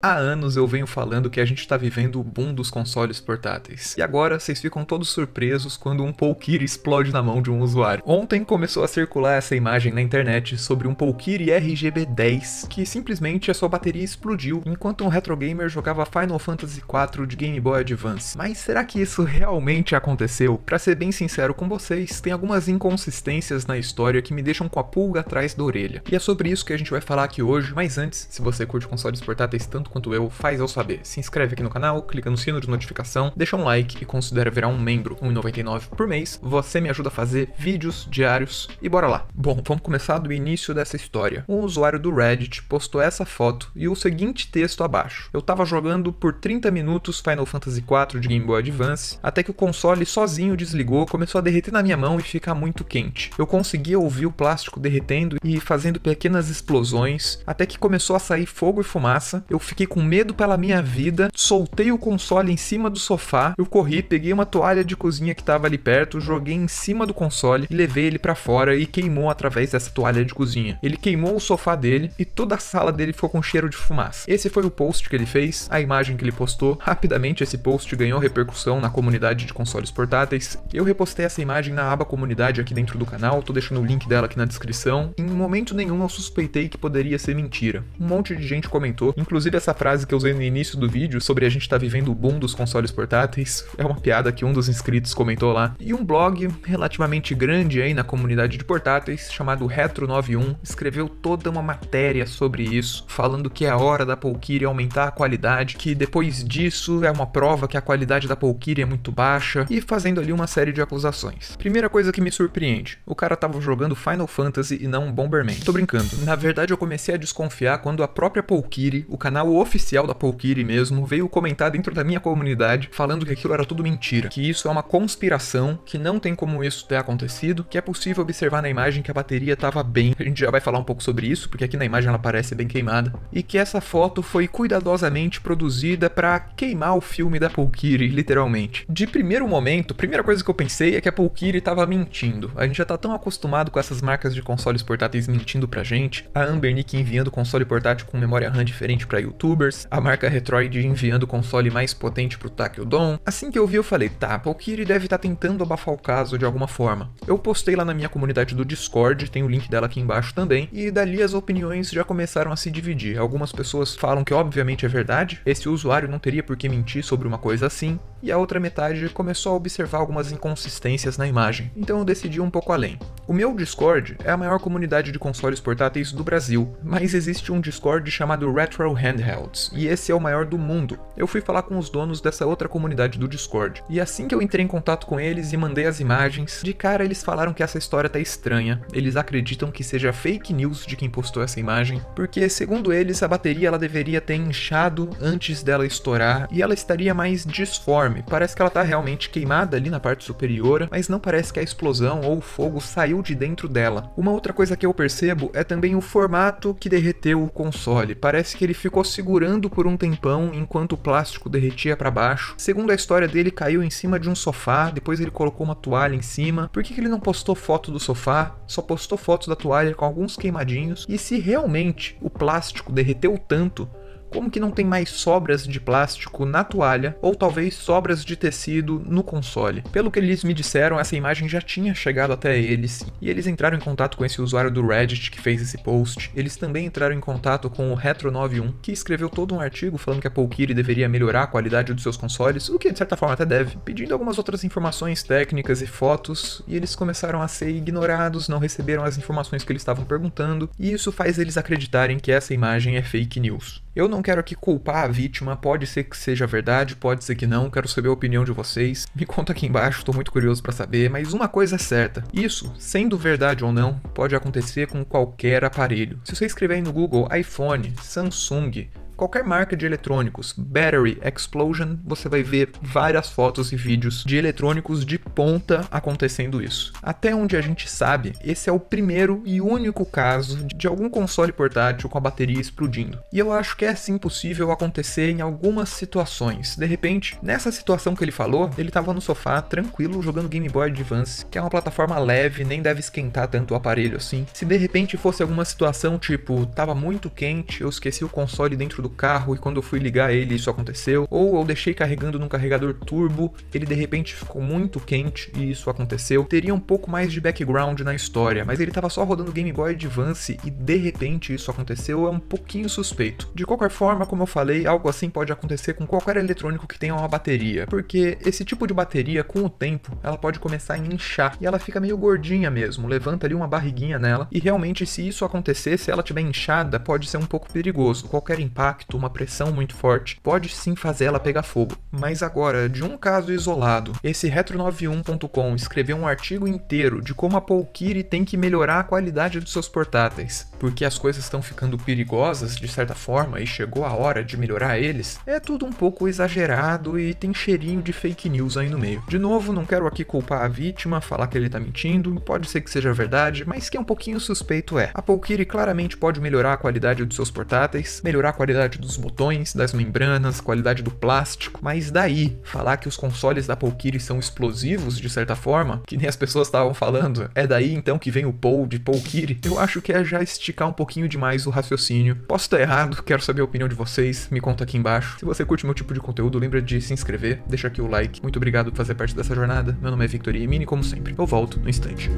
Há anos eu venho falando que a gente está vivendo o boom dos consoles portáteis. E agora vocês ficam todos surpresos quando um Polkiri explode na mão de um usuário. Ontem começou a circular essa imagem na internet sobre um Polkiri RGB10 que simplesmente a sua bateria explodiu enquanto um retro gamer jogava Final Fantasy IV de Game Boy Advance. Mas será que isso realmente aconteceu? Para ser bem sincero com vocês, tem algumas inconsistências na história que me deixam com a pulga atrás da orelha. E é sobre isso que a gente vai falar aqui hoje, mas antes, se você curte consoles portáteis tanto tanto quanto eu, faz eu saber. Se inscreve aqui no canal, clica no sino de notificação, deixa um like e considera virar um membro, R$1,99 por mês. Você me ajuda a fazer vídeos diários e bora lá. Bom, vamos começar do início dessa história. Um usuário do Reddit postou essa foto e o seguinte texto abaixo. Eu tava jogando por 30 minutos Final Fantasy IV de Game Boy Advance, até que o console sozinho desligou, começou a derreter na minha mão e ficar muito quente. Eu conseguia ouvir o plástico derretendo e fazendo pequenas explosões, até que começou a sair fogo e fumaça. Eu fiquei com medo pela minha vida, soltei o console em cima do sofá, eu corri, peguei uma toalha de cozinha que estava ali perto, joguei em cima do console e levei ele para fora e queimou através dessa toalha de cozinha. Ele queimou o sofá dele e toda a sala dele ficou com cheiro de fumaça. Esse foi o post que ele fez, a imagem que ele postou. Rapidamente esse post ganhou repercussão na comunidade de consoles portáteis. Eu repostei essa imagem na aba comunidade aqui dentro do canal, tô deixando o link dela aqui na descrição. Em momento nenhum eu suspeitei que poderia ser mentira. Um monte de gente comentou, inclusive essa essa frase que eu usei no início do vídeo sobre a gente estar tá vivendo o boom dos consoles portáteis é uma piada que um dos inscritos comentou lá. E um blog relativamente grande aí na comunidade de portáteis, chamado Retro91, escreveu toda uma matéria sobre isso, falando que é a hora da Polkiri aumentar a qualidade, que depois disso é uma prova que a qualidade da Polkiri é muito baixa, e fazendo ali uma série de acusações. Primeira coisa que me surpreende, o cara tava jogando Final Fantasy e não Bomberman. Tô brincando. Na verdade eu comecei a desconfiar quando a própria Polkiri, o canal oficial da Polkiri mesmo veio comentar dentro da minha comunidade falando que aquilo era tudo mentira, que isso é uma conspiração, que não tem como isso ter acontecido, que é possível observar na imagem que a bateria estava bem. A gente já vai falar um pouco sobre isso, porque aqui na imagem ela parece bem queimada, e que essa foto foi cuidadosamente produzida para queimar o filme da Polkiri, literalmente. De primeiro momento, a primeira coisa que eu pensei é que a Polkiri estava mentindo. A gente já tá tão acostumado com essas marcas de consoles portáteis mentindo pra gente, a Ambernick enviando console portátil com memória RAM diferente para YouTube youtubers, a marca Retroid enviando o console mais potente pro Takyodon. Assim que eu vi, eu falei, tá, a Valkyrie deve estar tá tentando abafar o caso de alguma forma. Eu postei lá na minha comunidade do Discord, tem o link dela aqui embaixo também, e dali as opiniões já começaram a se dividir. Algumas pessoas falam que obviamente é verdade, esse usuário não teria por que mentir sobre uma coisa assim, e a outra metade começou a observar algumas inconsistências na imagem. Então eu decidi um pouco além. O meu Discord é a maior comunidade de consoles portáteis do Brasil, mas existe um Discord chamado Retro Handheld e esse é o maior do mundo. Eu fui falar com os donos dessa outra comunidade do Discord, e assim que eu entrei em contato com eles e mandei as imagens, de cara eles falaram que essa história tá estranha, eles acreditam que seja fake news de quem postou essa imagem, porque segundo eles a bateria ela deveria ter inchado antes dela estourar e ela estaria mais disforme, parece que ela tá realmente queimada ali na parte superior, mas não parece que a explosão ou o fogo saiu de dentro dela. Uma outra coisa que eu percebo é também o formato que derreteu o console, parece que ele ficou segurando por um tempão enquanto o plástico derretia para baixo. Segundo a história dele, caiu em cima de um sofá, depois ele colocou uma toalha em cima. Por que, que ele não postou foto do sofá? Só postou fotos da toalha com alguns queimadinhos? E se realmente o plástico derreteu tanto, como que não tem mais sobras de plástico na toalha ou talvez sobras de tecido no console? Pelo que eles me disseram, essa imagem já tinha chegado até eles e eles entraram em contato com esse usuário do Reddit que fez esse post. Eles também entraram em contato com o Retro91, que escreveu todo um artigo falando que a Polkiri deveria melhorar a qualidade dos seus consoles, o que de certa forma até deve, pedindo algumas outras informações técnicas e fotos, e eles começaram a ser ignorados, não receberam as informações que eles estavam perguntando, e isso faz eles acreditarem que essa imagem é fake news. Eu não quero aqui culpar a vítima, pode ser que seja verdade, pode ser que não, quero saber a opinião de vocês. Me conta aqui embaixo, tô muito curioso para saber, mas uma coisa é certa: isso, sendo verdade ou não, pode acontecer com qualquer aparelho. Se você escrever aí no Google iPhone, Samsung, qualquer marca de eletrônicos, Battery Explosion, você vai ver várias fotos e vídeos de eletrônicos de ponta acontecendo isso. Até onde a gente sabe, esse é o primeiro e único caso de algum console portátil com a bateria explodindo. E eu acho que é sim possível acontecer em algumas situações. De repente, nessa situação que ele falou, ele estava no sofá tranquilo jogando Game Boy Advance, que é uma plataforma leve, nem deve esquentar tanto o aparelho assim. Se de repente fosse alguma situação tipo, tava muito quente, eu esqueci o console dentro do do carro e quando eu fui ligar ele isso aconteceu, ou eu deixei carregando num carregador turbo, ele de repente ficou muito quente e isso aconteceu. Teria um pouco mais de background na história, mas ele estava só rodando Game Boy Advance e de repente isso aconteceu é um pouquinho suspeito. De qualquer forma, como eu falei, algo assim pode acontecer com qualquer eletrônico que tenha uma bateria, porque esse tipo de bateria, com o tempo, ela pode começar a inchar e ela fica meio gordinha mesmo, levanta ali uma barriguinha nela e realmente se isso acontecer, se ela tiver inchada, pode ser um pouco perigoso. Qualquer impacto, uma pressão muito forte, pode sim fazer ela pegar fogo. Mas agora, de um caso isolado, esse Retro91.com escreveu um artigo inteiro de como a Polkiri tem que melhorar a qualidade dos seus portáteis, porque as coisas estão ficando perigosas de certa forma e chegou a hora de melhorar eles, é tudo um pouco exagerado e tem cheirinho de fake news aí no meio. De novo, não quero aqui culpar a vítima, falar que ele tá mentindo, pode ser que seja verdade, mas que é um pouquinho suspeito é. A Polkiri claramente pode melhorar a qualidade dos seus portáteis, melhorar a qualidade dos botões, das membranas, qualidade do plástico, mas daí falar que os consoles da Polkiri são explosivos de certa forma, que nem as pessoas estavam falando, é daí então que vem o Paul de Polkiri, eu acho que é já esticar um pouquinho demais o raciocínio. Posso estar errado, quero saber a opinião de vocês, me conta aqui embaixo. Se você curte meu tipo de conteúdo, lembra de se inscrever, deixa aqui o like. Muito obrigado por fazer parte dessa jornada. Meu nome é Victor Mini, como sempre. Eu volto no instante.